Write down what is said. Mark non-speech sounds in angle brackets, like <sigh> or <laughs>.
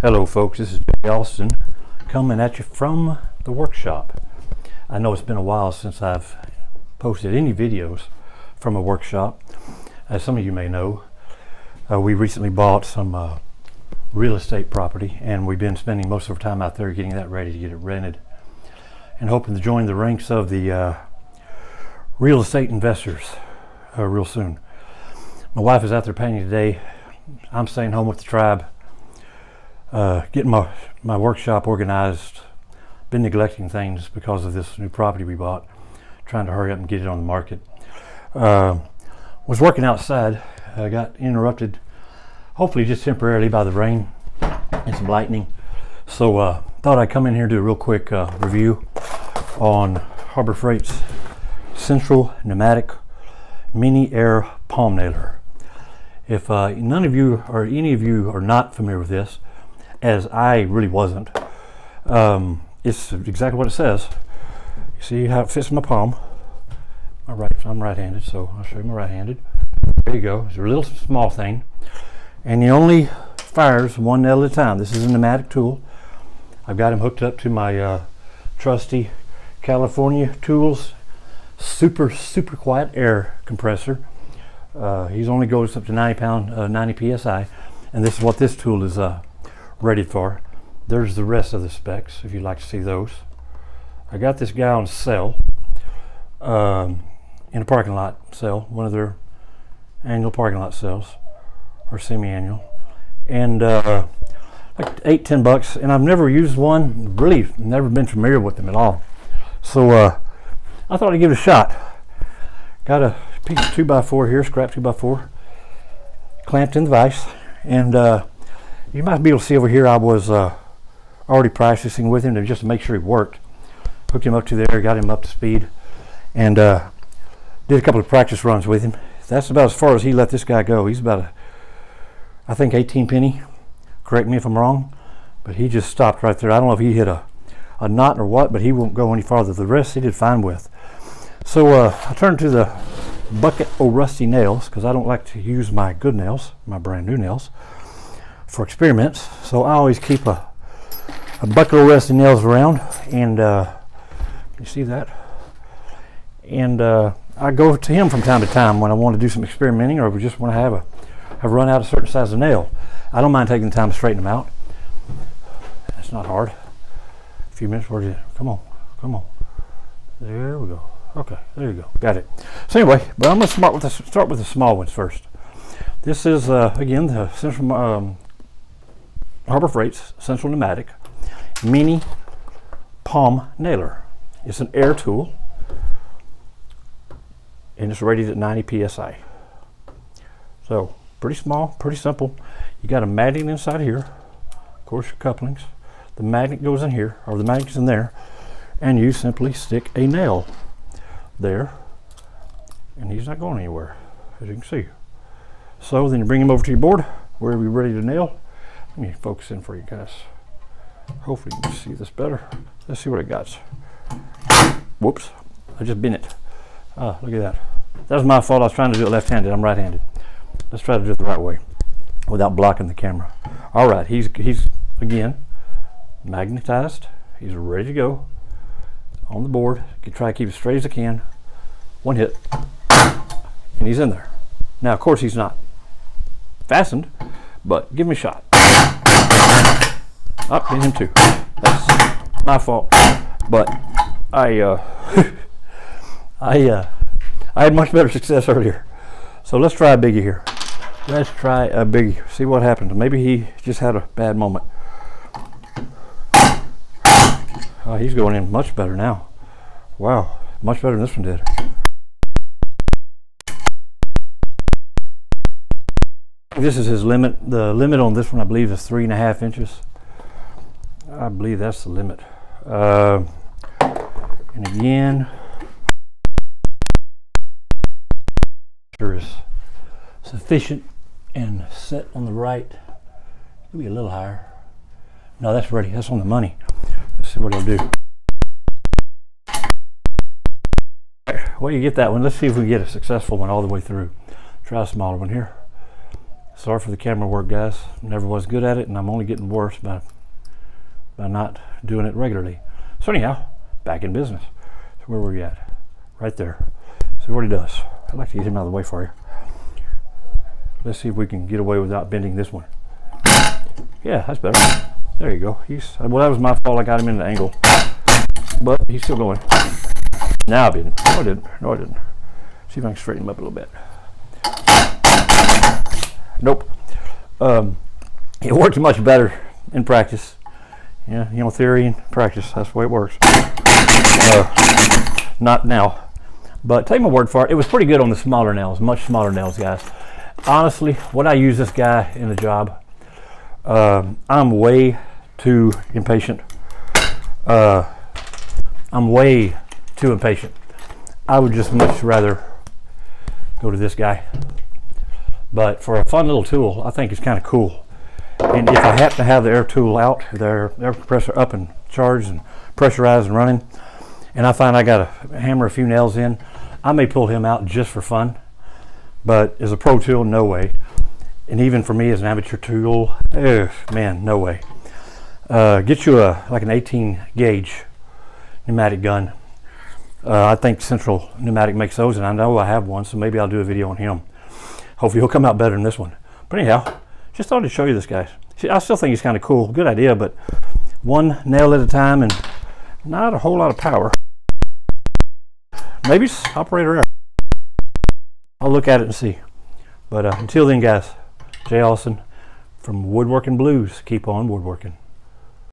Hello folks, this is Jay Austin coming at you from the workshop. I know it's been a while since I've posted any videos from a workshop. As some of you may know, uh, we recently bought some uh, real estate property and we've been spending most of our time out there getting that ready to get it rented and hoping to join the ranks of the uh, real estate investors uh, real soon. My wife is out there painting today. I'm staying home with the tribe, uh, getting my, my workshop organized. Been neglecting things because of this new property we bought, trying to hurry up and get it on the market. Uh, was working outside, I got interrupted, hopefully just temporarily by the rain and some lightning. So uh, thought I'd come in here and do a real quick uh, review on Harbor Freight's Central Pneumatic Mini Air Palm Nailer. If uh, none of you or any of you are not familiar with this, as I really wasn't, um, it's exactly what it says. You see how it fits in my palm. My right, I'm right-handed, so I'll show you my right-handed. There you go. It's a little small thing, and he only fires one nail at a time. This is a pneumatic tool. I've got him hooked up to my uh, trusty California Tools super super quiet air compressor. Uh, he's only goes up to 90 pound, uh, 90 psi, and this is what this tool is uh, ready for. There's the rest of the specs if you'd like to see those. I got this guy on sale um, in a parking lot sale, one of their annual parking lot sales or semi-annual, and uh, like eight ten bucks. And I've never used one, really never been familiar with them at all. So uh, I thought I'd give it a shot. Got a piece of 2x4 here, scrap 2x4, clamped in the vise. And uh, you might be able to see over here I was uh, already practicing with him to just make sure he worked. Hooked him up to there, got him up to speed, and uh, did a couple of practice runs with him. That's about as far as he let this guy go. He's about, a, I think, 18 penny. Correct me if I'm wrong, but he just stopped right there. I don't know if he hit a a knot or what, but he won't go any farther. The rest he did fine with. So uh, I turned to the bucket of rusty nails because I don't like to use my good nails, my brand new nails, for experiments. So I always keep a, a bucket of rusty nails around, and uh, you see that? And uh, I go to him from time to time when I want to do some experimenting or just want to have a have run out a certain size of nail. I don't mind taking the time to straighten them out. It's not hard A few minutes. Where's it? Come on, come on. There we go. Okay, there you go. Got it. So anyway, but I'm to start with the, start with the small ones first. This is uh, again the Central um, Harbor Freight's Central Pneumatic Mini Palm Nailer. It's an air tool, and it's rated at 90 psi. So pretty small, pretty simple. You got a magnet inside here, of course your couplings the magnet goes in here, or the magnet's in there, and you simply stick a nail there, and he's not going anywhere, as you can see. So then you bring him over to your board, where you're ready to nail. Let me focus in for you guys. Hopefully you can see this better. Let's see what it got. Whoops, I just bent it. Ah, look at that. That was my fault. I was trying to do it left-handed. I'm right-handed. Let's try to do it the right way without blocking the camera. All right, he's, he's again, magnetized. He's ready to go on the board. Can try to keep as straight as I can. One hit, and he's in there. Now, of course, he's not fastened, but give him a shot. Oh, him too. That's my fault, but I, uh, <laughs> I, uh, I had much better success earlier. So let's try a biggie here. Let's try a biggie. See what happens. Maybe he just had a bad moment. Oh, he's going in much better now. Wow, much better than this one did. This is his limit. The limit on this one, I believe, is three and a half inches. I believe that's the limit. Uh, and again, is sufficient and set on the right. Maybe a little higher. No, that's ready. That's on the money. Let's see what it'll do. Well, you get that one. Let's see if we get a successful one all the way through. Try a smaller one here. Sorry for the camera work, guys. Never was good at it, and I'm only getting worse by by not doing it regularly. So anyhow, back in business. So where were we at? Right there. See what he does. I'd like to get him out of the way for you. Let's see if we can get away without bending this one. Yeah, that's better. There you go. He's well. That was my fault. I got him in the angle, but he's still going. Now I him. No, I didn't. No, I didn't. See if I can straighten him up a little bit. Nope. Um, it works much better in practice. Yeah, you know, theory and practice. That's the way it works. Uh, not now. But take my word for it, it was pretty good on the smaller nails, much smaller nails, guys. Honestly, when I use this guy in the job, um, I'm way too impatient. Uh, I'm way too impatient. I would just much rather go to this guy. But for a fun little tool, I think it's kind of cool. And if I happen to have the air tool out, their air compressor up and charged and pressurized and running, and I find I got to hammer a few nails in, I may pull him out just for fun. But as a pro tool, no way. And even for me as an amateur tool, ugh, man, no way. Uh, get you a like an 18 gauge pneumatic gun. Uh, I think Central Pneumatic makes those, and I know I have one, so maybe I'll do a video on him. Hopefully, he'll come out better than this one. But anyhow, just thought to show you this guys. See, I still think it's kind of cool. Good idea, but one nail at a time and not a whole lot of power. Maybe it's operator error. I'll look at it and see. But uh, until then, guys, Jay Austin from Woodworking Blues. Keep on woodworking.